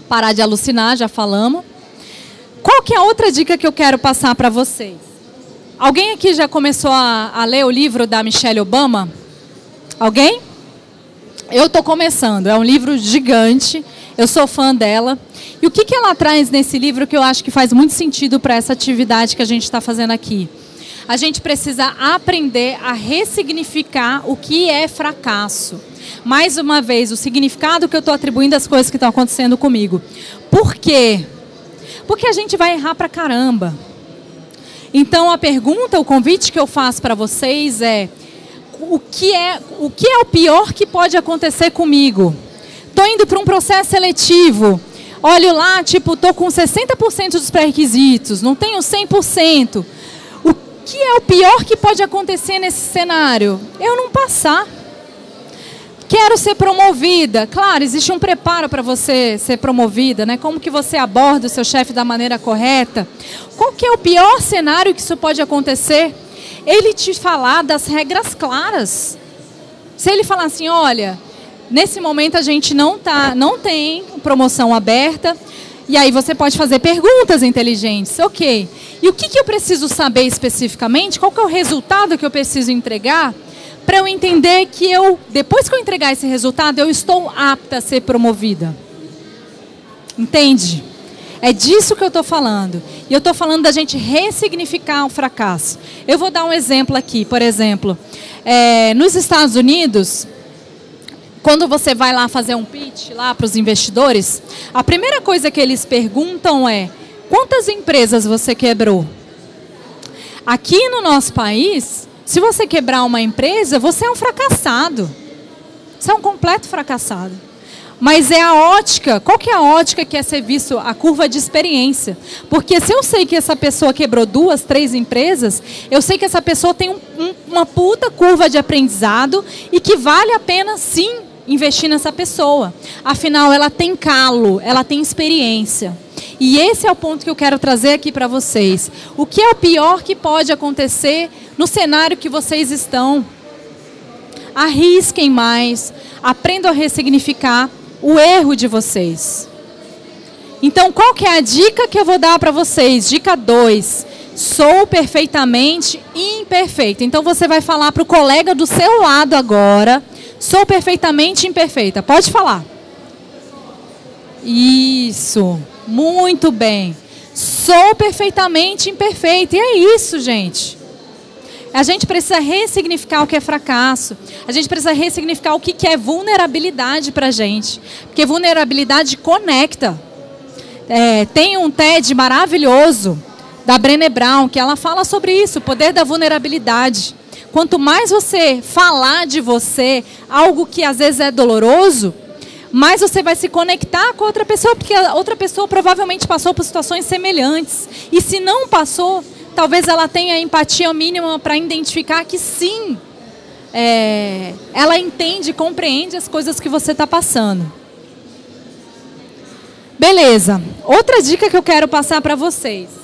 Parar de alucinar, já falamos. Qual que é a outra dica que eu quero passar para vocês? Alguém aqui já começou a, a ler o livro da Michelle Obama? Alguém? Eu estou começando. É um livro gigante. Eu sou fã dela. E o que, que ela traz nesse livro que eu acho que faz muito sentido para essa atividade que a gente está fazendo aqui? A gente precisa aprender a ressignificar o que é fracasso. Mais uma vez, o significado que eu estou atribuindo às coisas que estão acontecendo comigo. Por quê? Porque a gente vai errar pra caramba. Então a pergunta, o convite que eu faço para vocês é: o que é o que é o pior que pode acontecer comigo? Estou indo para um processo seletivo. Olho lá, tipo, estou com 60% dos pré-requisitos, não tenho 100%. Que é o pior que pode acontecer nesse cenário? Eu não passar. Quero ser promovida. Claro, existe um preparo para você ser promovida, né? Como que você aborda o seu chefe da maneira correta? Qual que é o pior cenário que isso pode acontecer? Ele te falar das regras claras. Se ele falar assim, olha, nesse momento a gente não tá, não tem promoção aberta, e aí você pode fazer perguntas inteligentes, ok? E o que, que eu preciso saber especificamente? Qual que é o resultado que eu preciso entregar? para eu entender que eu, depois que eu entregar esse resultado, eu estou apta a ser promovida. Entende? É disso que eu estou falando. E eu estou falando da gente ressignificar o fracasso. Eu vou dar um exemplo aqui. Por exemplo, é, nos Estados Unidos, quando você vai lá fazer um pitch lá para os investidores, a primeira coisa que eles perguntam é: quantas empresas você quebrou? Aqui no nosso país, se você quebrar uma empresa, você é um fracassado. Você é um completo fracassado. Mas é a ótica. Qual que é a ótica que é ser visto? A curva de experiência. Porque se eu sei que essa pessoa quebrou duas, três empresas, eu sei que essa pessoa tem um, um, uma puta curva de aprendizado e que vale a pena sim investir nessa pessoa. Afinal, ela tem calo, ela tem experiência. E esse é o ponto que eu quero trazer aqui para vocês. O que é o pior que pode acontecer no cenário que vocês estão? Arrisquem mais, aprendam a ressignificar o erro de vocês. Então, qual que é a dica que eu vou dar para vocês? Dica 2. Sou perfeitamente imperfeita. Então, você vai falar para o colega do seu lado agora. Sou perfeitamente imperfeita. Pode falar. Isso. Muito bem. Sou perfeitamente imperfeita. E é isso, gente. A gente precisa ressignificar o que é fracasso. A gente precisa ressignificar o que é vulnerabilidade para gente. Porque vulnerabilidade conecta. É, tem um TED maravilhoso da Brené Brown que ela fala sobre isso, o poder da vulnerabilidade. Quanto mais você falar de você, algo que às vezes é doloroso, mais você vai se conectar com outra pessoa, porque a outra pessoa provavelmente passou por situações semelhantes. E se não passou, talvez ela tenha empatia mínima para identificar que sim, é, ela entende, compreende as coisas que você está passando. Beleza. Outra dica que eu quero passar para vocês.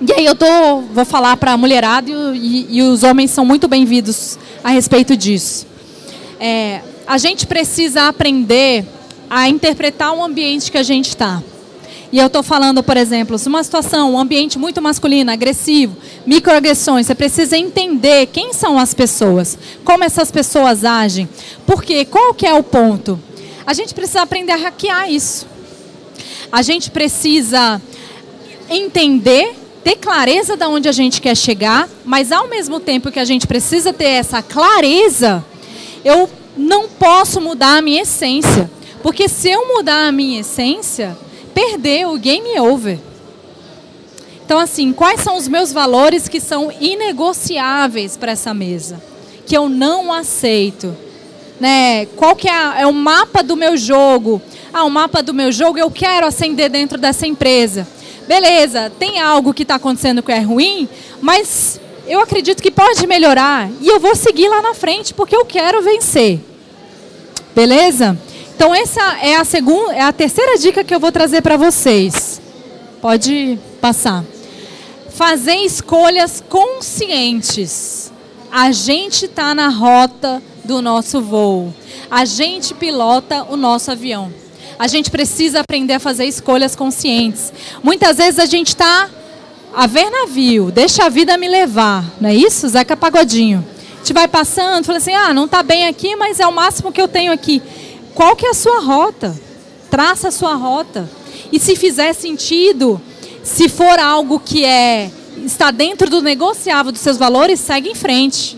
E aí eu tô, vou falar para a mulherada e, e, os homens são muito bem-vindos a respeito disso. É, a gente precisa aprender a interpretar o ambiente que a gente está. E eu estou falando, por exemplo, se uma situação, um ambiente muito masculino, agressivo, microagressões, você precisa entender quem são as pessoas, como essas pessoas agem. Porque qual que é o ponto? A gente precisa aprender a hackear isso. A gente precisa entender, ter clareza de onde a gente quer chegar, mas ao mesmo tempo que a gente precisa ter essa clareza, eu não posso mudar a minha essência. Porque se eu mudar a minha essência, perdeu, o game over. Então, assim, quais são os meus valores que são inegociáveis para essa mesa? Que eu não aceito? Né? Qual que é, é o mapa do meu jogo? Ah, o mapa do meu jogo eu quero acender dentro dessa empresa. Beleza, tem algo que está acontecendo que é ruim, mas eu acredito que pode melhorar e eu vou seguir lá na frente porque eu quero vencer. Beleza? Então essa é a segunda, é a terceira dica que eu vou trazer para vocês. Pode passar. Fazer escolhas conscientes. A gente está na rota do nosso voo. A gente pilota o nosso avião. A gente precisa aprender a fazer escolhas conscientes. Muitas vezes a gente está a ver navio, deixa a vida me levar, não é isso? Zeca Pagodinho. A gente vai passando, fala assim, ah, não está bem aqui, mas é o máximo que eu tenho aqui. Qual que é a sua rota? Traça a sua rota. E se fizer sentido, se for algo que é está dentro do negociável dos seus valores, segue em frente.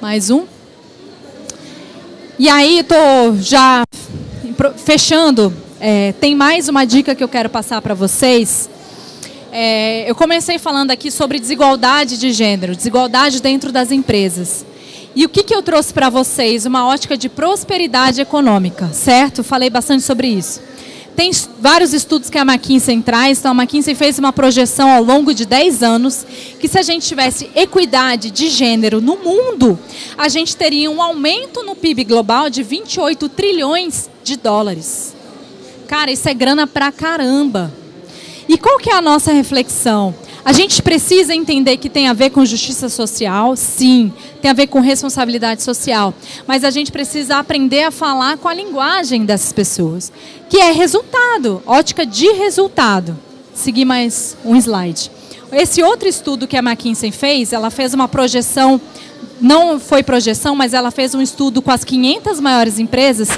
Mais um. E aí, estou já fechando. É, tem mais uma dica que eu quero passar para vocês. É, eu comecei falando aqui sobre desigualdade de gênero, desigualdade dentro das empresas. E o que, que eu trouxe para vocês? Uma ótica de prosperidade econômica, certo? Falei bastante sobre isso. Tem vários estudos que a McKinsey traz, então a McKinsey fez uma projeção ao longo de 10 anos que se a gente tivesse equidade de gênero no mundo, a gente teria um aumento no PIB global de 28 trilhões de dólares. Cara, isso é grana pra caramba. E qual que é a nossa reflexão? A gente precisa entender que tem a ver com justiça social, sim, tem a ver com responsabilidade social, mas a gente precisa aprender a falar com a linguagem dessas pessoas, que é resultado, ótica de resultado. Seguir mais um slide. Esse outro estudo que a McKinsey fez, ela fez uma projeção, não foi projeção, mas ela fez um estudo com as 500 maiores empresas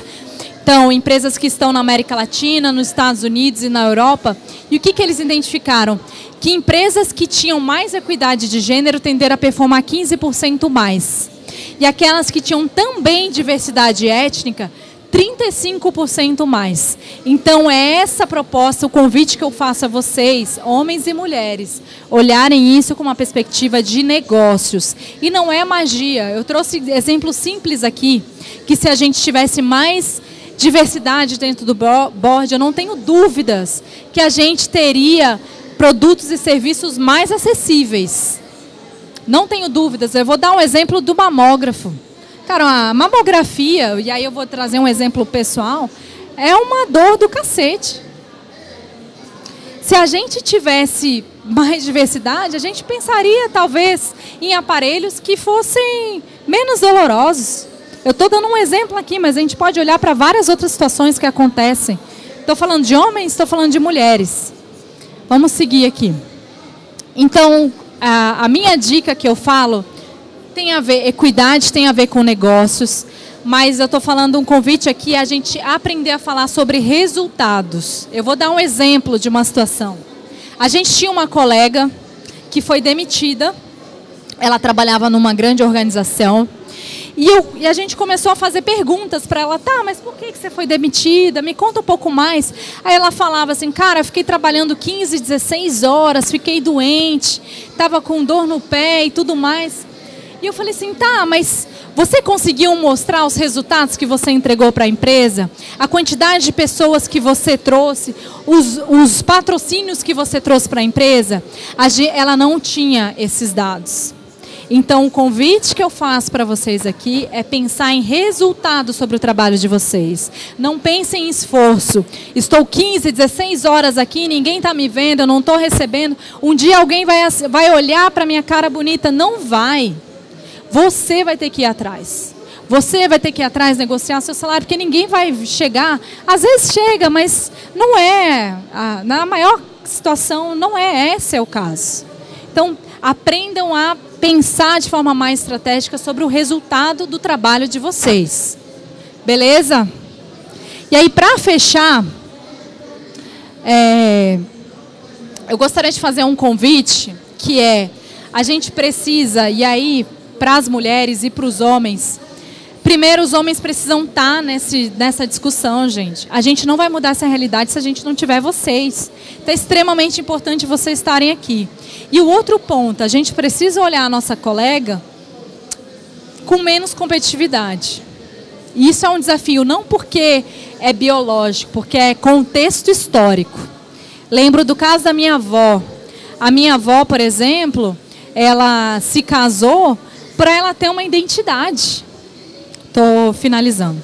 então, empresas que estão na América Latina, nos Estados Unidos e na Europa. E o que, que eles identificaram? Que empresas que tinham mais equidade de gênero tenderam a performar 15% mais. E aquelas que tinham também diversidade étnica 35% mais. Então é essa proposta, o convite que eu faço a vocês, homens e mulheres, olharem isso com uma perspectiva de negócios. E não é magia. Eu trouxe exemplos simples aqui, que se a gente tivesse mais diversidade dentro do board, eu não tenho dúvidas que a gente teria produtos e serviços mais acessíveis. Não tenho dúvidas. Eu vou dar um exemplo do mamógrafo. Cara, a mamografia, e aí eu vou trazer um exemplo pessoal, é uma dor do cacete. Se a gente tivesse mais diversidade, a gente pensaria talvez em aparelhos que fossem menos dolorosos. Eu estou dando um exemplo aqui, mas a gente pode olhar para várias outras situações que acontecem. Estou falando de homens, estou falando de mulheres. Vamos seguir aqui. Então, a, a minha dica que eu falo tem a ver, equidade tem a ver com negócios, mas eu estou falando um convite aqui a gente aprender a falar sobre resultados. Eu vou dar um exemplo de uma situação. A gente tinha uma colega que foi demitida, ela trabalhava numa grande organização, e, eu, e, a gente começou a fazer perguntas para ela, tá, mas por que, que você foi demitida? Me conta um pouco mais. Aí ela falava assim, cara, fiquei trabalhando 15, 16 horas, fiquei doente, estava com dor no pé e tudo mais. E eu falei assim, tá, mas você conseguiu mostrar os resultados que você entregou para a empresa? A quantidade de pessoas que você trouxe? Os, os patrocínios que você trouxe para a empresa? Ela não tinha esses dados. Então, o convite que eu faço para vocês aqui é pensar em resultado sobre o trabalho de vocês. Não pensem em esforço. Estou 15, 16 horas aqui, ninguém está me vendo, eu não estou recebendo. Um dia alguém vai, vai olhar para minha cara bonita. Não vai. Você vai ter que ir atrás. Você vai ter que ir atrás negociar seu salário, porque ninguém vai chegar. Às vezes chega, mas não é. Na maior situação, não é esse é o caso. Então, aprendam a pensar de forma mais estratégica sobre o resultado do trabalho de vocês. Beleza? E aí, para fechar, é, eu gostaria de fazer um convite que é a gente precisa, e aí para as mulheres e para os homens. Primeiro, os homens precisam estar tá nesse, nessa discussão, gente. A gente não vai mudar essa realidade se a gente não tiver vocês. Então, é extremamente importante vocês estarem aqui. E o outro ponto, a gente precisa olhar a nossa colega com menos competitividade. Isso é um desafio, não porque é biológico, porque é contexto histórico. Lembro do caso da minha avó. A minha avó, por exemplo, ela se casou para ela ter uma identidade. Estou finalizando.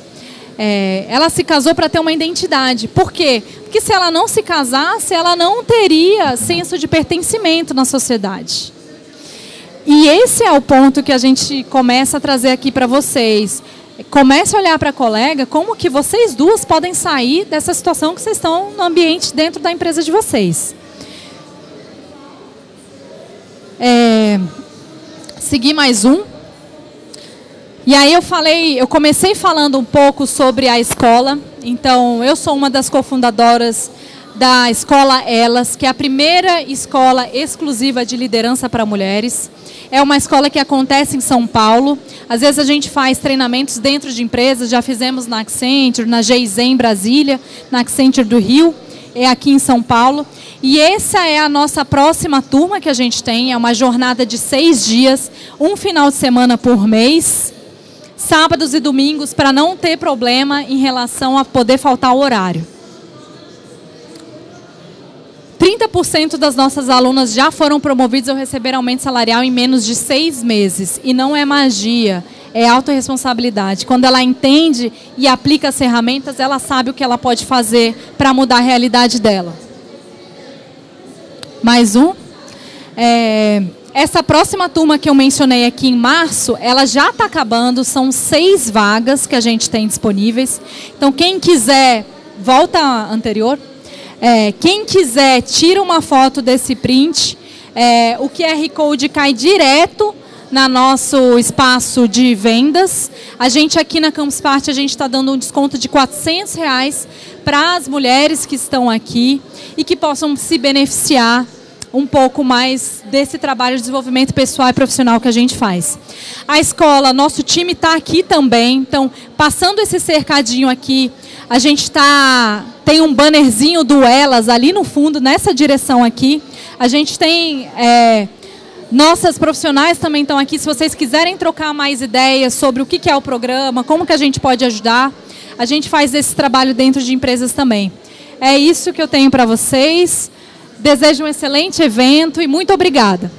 É, ela se casou para ter uma identidade. Por quê? Porque se ela não se casasse, ela não teria senso de pertencimento na sociedade. E esse é o ponto que a gente começa a trazer aqui para vocês. Comece a olhar para a colega como que vocês duas podem sair dessa situação que vocês estão no ambiente dentro da empresa de vocês. É, seguir mais um. E aí eu falei, eu comecei falando um pouco sobre a escola. Então, eu sou uma das cofundadoras da escola Elas, que é a primeira escola exclusiva de liderança para mulheres. É uma escola que acontece em São Paulo. Às vezes a gente faz treinamentos dentro de empresas, já fizemos na Accenture, na Geisen em Brasília, na Accenture do Rio, é aqui em São Paulo. E essa é a nossa próxima turma que a gente tem. É uma jornada de seis dias, um final de semana por mês, sábados e domingos, para não ter problema em relação a poder faltar o horário. 30% das nossas alunas já foram promovidas ou receberam aumento salarial em menos de seis meses. E não é magia, é autorresponsabilidade. Quando ela entende e aplica as ferramentas, ela sabe o que ela pode fazer para mudar a realidade dela mais um. É, essa próxima turma que eu mencionei aqui em março, ela já está acabando, são seis vagas que a gente tem disponíveis. Então, quem quiser, volta anterior. É, quem quiser, tira uma foto desse print. É, o QR Code cai direto na nosso espaço de vendas. A gente aqui na Campus Party, a gente está dando um desconto de 400 reais para as mulheres que estão aqui e que possam se beneficiar um pouco mais desse trabalho de desenvolvimento pessoal e profissional que a gente faz. A escola, nosso time está aqui também, então, passando esse cercadinho aqui, a gente tá, tem um bannerzinho do Elas ali no fundo, nessa direção aqui. A gente tem. É, nossas profissionais também estão aqui. Se vocês quiserem trocar mais ideias sobre o que é o programa, como que a gente pode ajudar, a gente faz esse trabalho dentro de empresas também. É isso que eu tenho para vocês. Desejo um excelente evento e muito obrigada.